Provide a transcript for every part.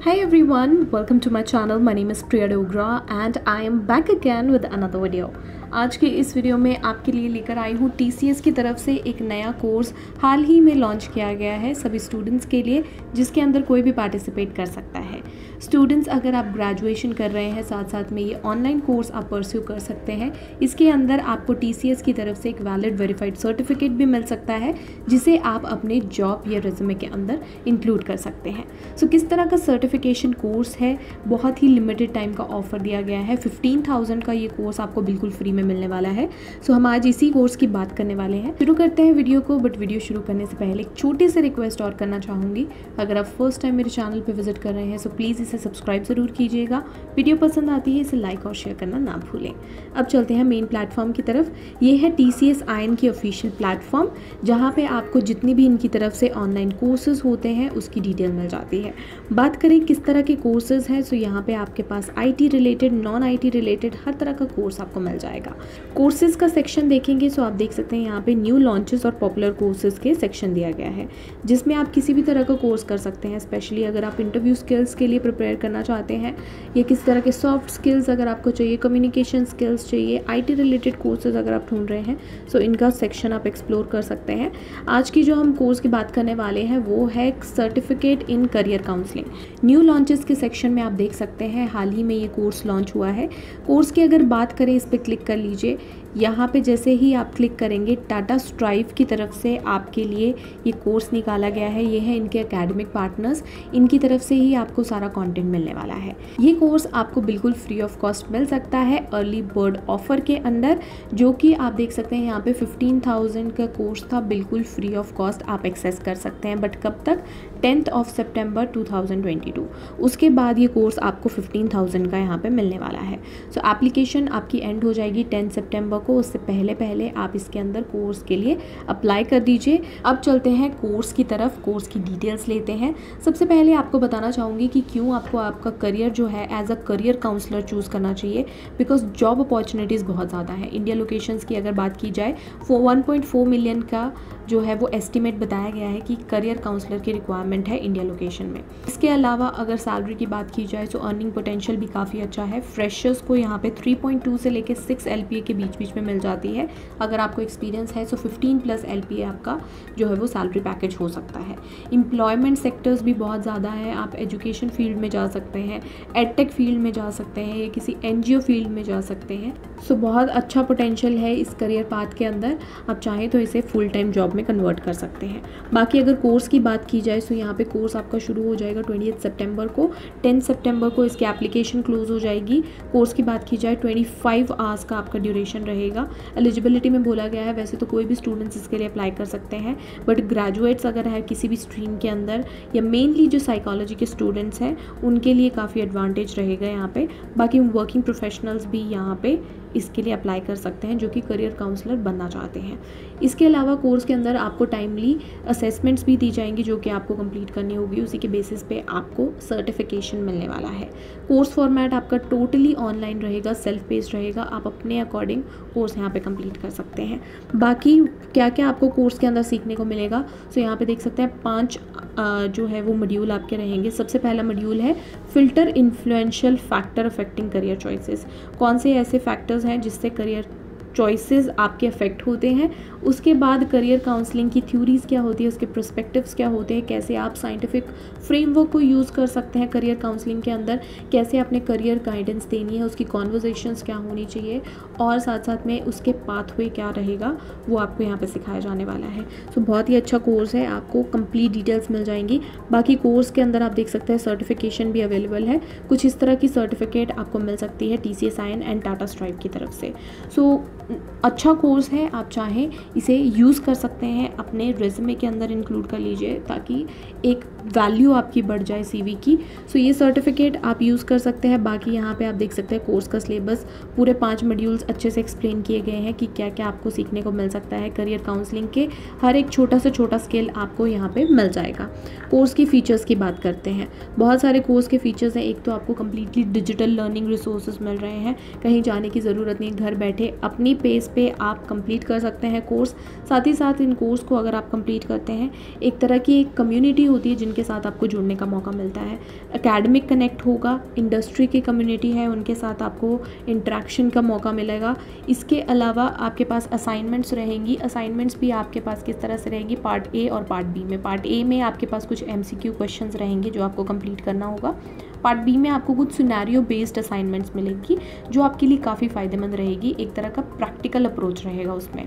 Hi everyone, welcome to my channel. My name is Priya Dogra and I am back again with another video. आज के इस video में आपके लिए लेकर आई हूँ टी की तरफ़ से एक नया कोर्स हाल ही में लॉन्च किया गया है सभी स्टूडेंट्स के लिए जिसके अंदर कोई भी पार्टिसिपेट कर सकता है स्टूडेंट्स अगर आप ग्रेजुएशन कर रहे हैं साथ साथ में ये ऑनलाइन कोर्स आप परस्यू कर सकते हैं इसके अंदर आपको टी की तरफ़ से एक वैलिड वेरीफाइड सर्टिफिकेट भी मिल सकता है जिसे आप अपने जॉब या रेज्यूमे के अंदर इंक्लूड कर सकते हैं सो so, किस तरह का सर्टिफिकेशन कोर्स है, बहुत ही लिमिटेड टाइम का ऑफ़र दिया गया है। फिफ्टीन थाउज़ेंड का ये कोर्स आपको बिल्कुल फ्री में मिलने वाला है। सो हम आज इसी कोर्स की बात करने वाले हैं। शुरू करते हैं वीडियो को बट वीडियो शुरू करने से पहले एक छोटी सी रिक्वेस्ट और करना चाहूँगी। अगर आप फ़र्स्ट टाइम मेरे चैनल पर विज़िट कर रहे हैं सो प्लीज़ इसे सब्सक्राइब ज़रूर कीजिएगा। वीडियो पसंद आती है, इसे लाइक और शेयर करना ना भूलें। अब चलते हैं मेन प्लेटफॉर्म की तरफ़। ये है T C S I N की ऑफिशियल प्लेटफॉर्म जहाँ पे आपको जितनी भी इनकी तरफ़ से ऑनलाइन कोर्सेज होते हैं, उसकी डिटेल मिल जाती है। बात करें किस तरह के कोर्सेज हैं सो यहाँ पे आपके पास IT related non IT related हर तरह का कोर्स आपको मिल जाएगा। कोर्सेज का सेक्शन देखेंगे सो आप देख सकते हैं यहाँ पे न्यू लॉन्चेस और पॉपुलर कोर्सेज के सेक्शन दिया गया है, जिसमें आप किसी भी तरह का कोर्स कर सकते हैं स्पेशली अगर आप इंटरव्यू स्किल्स के लिए प्रिपेयर करना चाहते हैं, या किस तरह के सॉफ्ट स्किल्स अगर आपको चाहिए कम्युनिकेशन स्किल्स चाहिए आईटी रिलेटेड कोर्सेज अगर आप ढूंढ रहे हैं सो इनका सेक्शन आप एक्सप्लोर कर सकते हैं। आज की जो हम कोर्स की बात करने वाले हैं, वो है certificate in career counselling new launches के सेक्शन में आप देख सकते हैं, हाल ही में ये कोर्स लॉन्च हुआ है। कोर्स की अगर बात करें, इस पर क्लिक कर लीजिए। यहाँ पे जैसे ही आप क्लिक करेंगे टाटा स्ट्राइव की तरफ़ से आपके लिए ये कोर्स निकाला गया है। ये है इनके एकेडमिक पार्टनर्स इनकी तरफ़ से ही आपको सारा कंटेंट मिलने वाला है। ये कोर्स आपको बिल्कुल फ्री ऑफ़ कॉस्ट मिल सकता है अर्ली बर्ड ऑफ़र के अंदर, जो कि आप देख सकते हैं यहाँ पे फिफ्टीन थाउज़ेंड का कोर्स था बिल्कुल फ्री ऑफ़ कॉस्ट आप एक्सेस कर सकते हैं बट कब तक? टेंथ ऑफ़ सेप्टेम्बर टू उसके बाद ये कोर्स आपको फिफ्टीन थाउज़ेंड का यहाँ पे मिलने वाला है। सो so, एप्लीकेशन आपकी एंड हो जाएगी टेंथ सेप्टेम्बर को उससे पहले पहले आप इसके अंदर कोर्स के लिए अप्लाई कर दीजिए। अब चलते हैं कोर्स की तरफ़ कोर्स की डिटेल्स लेते हैं। सबसे पहले आपको बताना चाहूँगी कि क्यों आपको आपका करियर जो है as a career counsellor choose करना चाहिए बिकॉज़ जॉब अपॉर्चुनिटीज़ बहुत ज़्यादा है। इंडिया लोकेशंस की अगर बात की जाए वन मिलियन का जो है वो एस्टिमेट बताया गया है कि करियर काउंसलर की रिक्वायरमेंट है इंडिया लोकेशन में। इसके अलावा अगर सैलरी की बात की जाए तो अर्निंग पोटेंशियल भी काफ़ी अच्छा है। फ्रेशर्स को यहाँ पे 3.2 से लेकर 6 LPA के बीच बीच में मिल जाती है। अगर आपको एक्सपीरियंस है तो 15 प्लस LPA आपका जो है वो सैलरी पैकेज हो सकता है। एम्प्लॉयमेंट सेक्टर्स भी बहुत ज़्यादा है। आप एजुकेशन फ़ील्ड में जा सकते हैं एडटेक फ़ील्ड में जा सकते हैं, या किसी एनजीओ फ़ील्ड में जा सकते हैं। सो बहुत अच्छा पोटेंशियल है इस करियर पाथ के अंदर। आप चाहें तो इसे फुल टाइम जॉब में कन्वर्ट कर सकते हैं। बाकी अगर कोर्स की बात की जाए तो यहाँ पे कोर्स आपका शुरू हो जाएगा ट्वेंटी सितंबर को। टेंथ सितंबर को इसकी एप्लीकेशन क्लोज हो जाएगी। कोर्स की बात की जाए ट्वेंटी फाइव आवर्स का आपका ड्यूरेशन रहेगा। एलिजिबिलिटी में बोला गया है, वैसे तो कोई भी स्टूडेंट्स इसके लिए अप्लाई कर सकते हैं। बट ग्रेजुएट्स अगर है किसी भी स्ट्रीम के अंदर, या मेनली जो साइकोलॉजी के स्टूडेंट्स हैं, उनके लिए काफ़ी एडवांटेज रहेगा यहाँ पे। बाकी वर्किंग प्रोफेशनल्स भी यहाँ पे इसके लिए अप्लाई कर सकते हैं, जो कि करियर काउंसलर बनना चाहते हैं। इसके अलावा कोर्स के अंदर आपको टाइमली असेसमेंट्स भी दी जाएँगी, जो कि आपको कंप्लीट करनी होगी। उसी के बेसिस पे आपको सर्टिफिकेशन मिलने वाला है। कोर्स फॉर्मेट आपका टोटली ऑनलाइन रहेगा सेल्फ बेस्ड रहेगा। आप अपने अकॉर्डिंग कोर्स यहाँ पे कंप्लीट कर सकते हैं। बाकी क्या क्या आपको कोर्स के अंदर सीखने को मिलेगा? सो यहाँ पर देख सकते हैं, पाँच जो है वो मॉड्यूल आपके रहेंगे। सबसे पहला मॉड्यूल है filter influential factor affecting career choices कौन से ऐसे फैक्टर्स हैं जिससे करियर चॉइसेस आपके अफेक्ट होते हैं। उसके बाद करियर काउंसलिंग की थ्योरीज़ क्या होती है, उसके प्रस्पेक्टिव्स क्या होते हैं, कैसे आप साइंटिफिक फ्रेमवर्क को यूज़ कर सकते हैं करियर काउंसलिंग के अंदर, कैसे अपने करियर गाइडेंस देनी है, उसकी कॉन्वर्जेशंस क्या होनी चाहिए और साथ साथ में उसके पाथवे क्या रहेगा, वो आपको यहाँ पर सिखाया जाने वाला है। सो बहुत ही अच्छा कोर्स है, आपको कंप्लीट डिटेल्स मिल जाएँगी। बाकी कोर्स के अंदर आप देख सकते हैं सर्टिफिकेशन भी अवेलेबल है। कुछ इस तरह की सर्टिफिकेट आपको मिल सकती है T C S iON and Tata Strive की तरफ़ से। सो अच्छा कोर्स है, आप चाहें इसे यूज़ कर सकते हैं अपने रेजमे के अंदर इंक्लूड कर लीजिए ताकि एक वैल्यू आपकी बढ़ जाए सीवी की सो so, ये सर्टिफिकेट आप यूज़ कर सकते हैं। बाकी यहाँ पे आप देख सकते हैं कोर्स का सिलेबस पूरे पाँच मॉड्यूल्स अच्छे से एक्सप्लेन किए गए हैं कि क्या क्या आपको सीखने को मिल सकता है करियर काउंसलिंग के। हर एक छोटा से छोटा स्केल आपको यहाँ पे मिल जाएगा। कोर्स की फ़ीचर्स की बात करते हैं। बहुत सारे कोर्स के फ़ीचर्स हैं। एक तो आपको कम्प्लीटली डिजिटल लर्निंग रिसोर्स मिल रहे हैं। कहीं जाने की ज़रूरत नहीं घर बैठे अपनी पेस पे आप कंप्लीट कर सकते हैं कोर्स साथ ही साथ इन कोर्स को अगर आप कंप्लीट करते हैं एक तरह की एक कम्युनिटी होती है जिनके उनके साथ आपको जुड़ने का मौका मिलता है। अकेडमिक कनेक्ट होगा इंडस्ट्री की कम्युनिटी है, उनके साथ आपको इंट्रैक्शन का मौका मिलेगा। इसके अलावा आपके पास असाइनमेंट्स रहेंगी। असाइनमेंट्स भी आपके पास किस तरह से रहेंगी? पार्ट ए और पार्ट बी में। पार्ट ए में आपके पास कुछ एम सी रहेंगे जो आपको कंप्लीट करना होगा। पार्ट बी में आपको कुछ सिनेरियो बेस्ड असाइनमेंट्स मिलेंगी, जो आपके लिए काफ़ी फ़ायदेमंद रहेगी। एक तरह का प्रैक्टिकल अप्रोच रहेगा उसमें।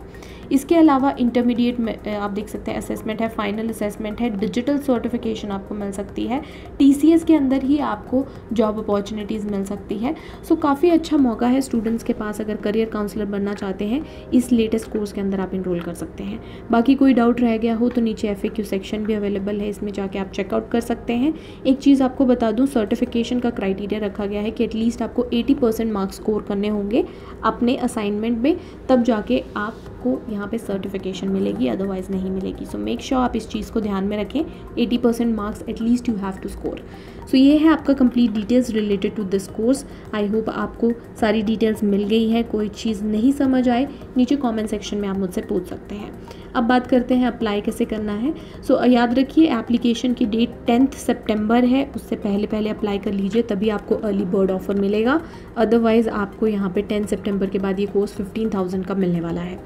इसके अलावा इंटरमीडिएट में आप देख सकते हैं असेसमेंट है फाइनल असेसमेंट है डिजिटल सर्टिफिकेशन आपको मिल सकती है। टीसीएस के अंदर ही आपको जॉब अपॉर्चुनिटीज़ मिल सकती है। सो काफ़ी अच्छा मौका है स्टूडेंट्स के पास अगर करियर काउंसलर बनना चाहते हैं, इस लेटेस्ट कोर्स के अंदर आप इनरोल कर सकते हैं। बाकी कोई डाउट रह गया हो तो नीचे FAQ सेक्शन भी अवेलेबल है, इसमें जाके आप चेकआउट कर सकते हैं। एक चीज़ आपको बता दूँ सर्टिफिकेशन का क्राइटेरिया रखा गया है कि एटलीस्ट आपको एटी परसेंट मार्क्स स्कोर करने होंगे अपने असाइनमेंट में। तब जाके आपको यहाँ पे सर्टिफिकेशन मिलेगी अदरवाइज़ नहीं मिलेगी। सो मेक श्योर आप इस चीज़ को ध्यान में रखें। 80 percent marks at least you have to score so ये है आपका complete details related to this course I hope आपको सारी डिटेल्स मिल गई है। कोई चीज़ नहीं समझ आए नीचे कॉमेंट सेक्शन में आप मुझसे पूछ सकते हैं। अब बात करते हैं अप्लाई कैसे करना है। सो so, याद रखिए एप्लीकेशन की डेट टेंथ सेप्टेम्बर है उससे पहले पहले अप्लाई कर लीजिए तभी आपको अर्ली बर्ड ऑफ़र मिलेगा। अदरवाइज़ आपको यहाँ पे टेंथ सेप्टेम्बर के बाद ये कोर्स फिफ्टीन थाउज़ेंड का मिलने वाला है।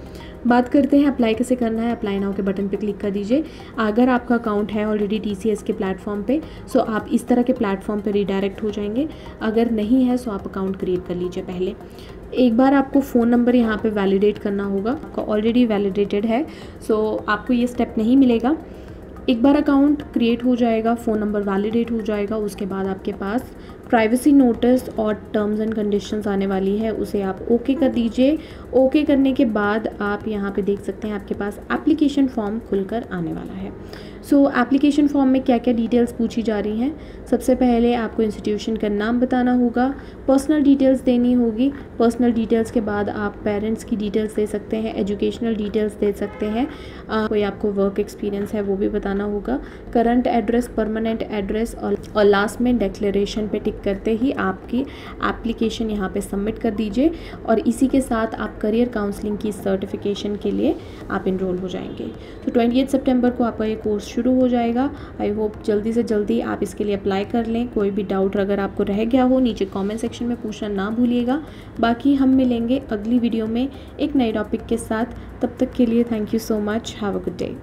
बात करते हैं अप्लाई कैसे करना है। अप्लाई नाउ के बटन पे क्लिक कर दीजिए। अगर आपका अकाउंट है ऑलरेडी TCS के प्लेटफॉर्म पे सो आप इस तरह के प्लेटफॉर्म पे रिडायरेक्ट हो जाएँगे। अगर नहीं है सो आप अकाउंट क्रिएट कर लीजिए पहले। एक बार आपको फ़ोन नंबर यहाँ पे वैलिडेट करना होगा आपका ऑलरेडी वैलिडेटेड है सो आपको ये स्टेप नहीं मिलेगा। एक बार अकाउंट क्रिएट हो जाएगा फ़ोन नंबर वैलिडेट हो जाएगा, उसके बाद आपके पास प्राइवेसी नोटिस और टर्म्स एंड कंडीशंस आने वाली है, उसे आप ओके कर दीजिए। ओके करने के बाद आप यहाँ पे देख सकते हैं आपके पास एप्लीकेशन फॉर्म खुलकर आने वाला है। सो एप्लीकेशन फॉर्म में क्या क्या डिटेल्स पूछी जा रही हैं? सबसे पहले आपको इंस्टीट्यूशन का नाम बताना होगा पर्सनल डिटेल्स देनी होगी। पर्सनल डिटेल्स के बाद आप पेरेंट्स की डिटेल्स दे सकते हैं एजुकेशनल डिटेल्स दे सकते हैं। कोई आपको वर्क एक्सपीरियंस है वो भी बताना होगा। करंट एड्रेस परमानेंट एड्रेस और, और लास्ट में डिक्लेरेशन पे टिक करते ही आपकी एप्लीकेशन यहाँ पे सबमिट कर दीजिए। और इसी के साथ आप करियर काउंसलिंग की सर्टिफिकेशन के लिए आप इनरोल हो जाएँगे। तो ट्वेंटी सेप्टेम्बर को आपका ये कोर्स शुरू हो जाएगा। आई होप जल्दी से जल्दी आप इसके लिए अप्लाई कर लें। कोई भी डाउट अगर आपको रह गया हो, नीचे कमेंट सेक्शन में पूछना ना भूलिएगा। बाकी हम मिलेंगे अगली वीडियो में एक नए टॉपिक के साथ। तब तक के लिए thank you so much have a good day